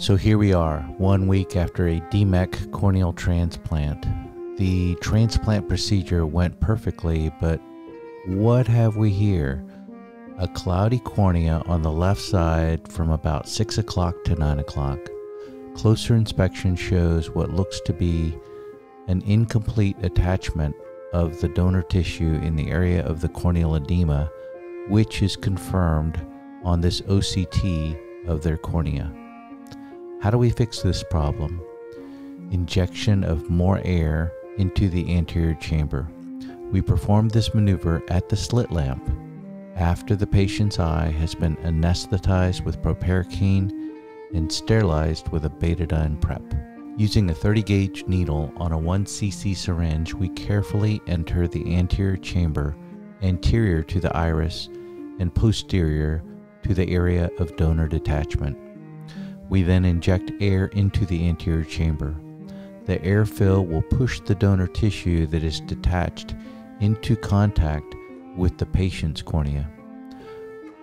So here we are, one week after a DMEK corneal transplant. The transplant procedure went perfectly, but what have we here? A cloudy cornea on the left side from about 6 o'clock to 9 o'clock. Closer inspection shows what looks to be an incomplete attachment of the donor tissue in the area of the corneal edema, which is confirmed on this OCT of their cornea. How do we fix this problem? Injection of more air into the anterior chamber. We perform this maneuver at the slit lamp after the patient's eye has been anesthetized with proparacaine and sterilized with a betadine prep. Using a 30 gauge needle on a 1 cc syringe, we carefully enter the anterior chamber anterior to the iris and posterior to the area of donor detachment. We then inject air into the anterior chamber. The air fill will push the donor tissue that is detached into contact with the patient's cornea.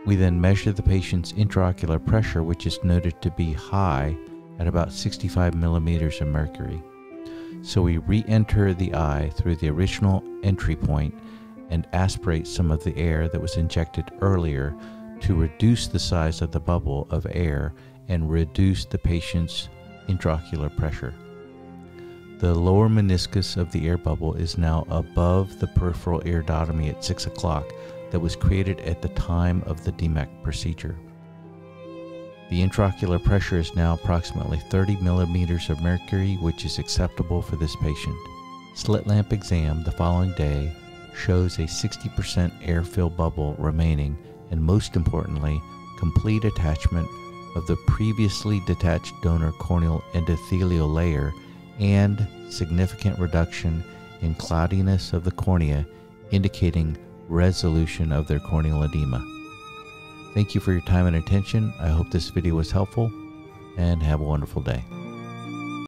We then measure the patient's intraocular pressure, which is noted to be high at about 65 millimeters of mercury. So we re enter the eye through the original entry point and aspirate some of the air that was injected earlier to reduce the size of the bubble of air and reduce the patient's intraocular pressure. The lower meniscus of the air bubble is now above the peripheral iridotomy at 6 o'clock that was created at the time of the DMEK procedure. The intraocular pressure is now approximately 30 millimeters of mercury, which is acceptable for this patient. Slit lamp exam the following day shows a 60% air-fill bubble remaining, and most importantly, complete attachment of the previously detached donor corneal endothelial layer and significant reduction in cloudiness of the cornea, indicating resolution of their corneal edema. Thank you for your time and attention. I hope this video was helpful and have a wonderful day.